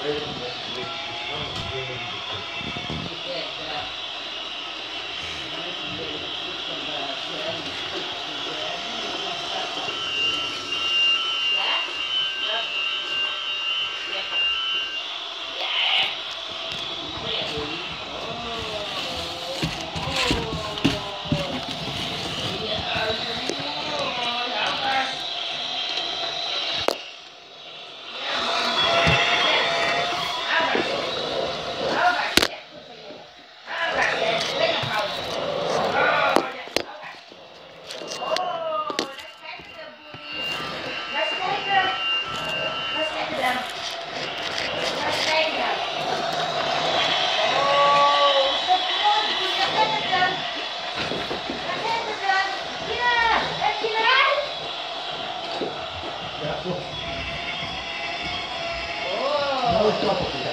Thank you. もう一発。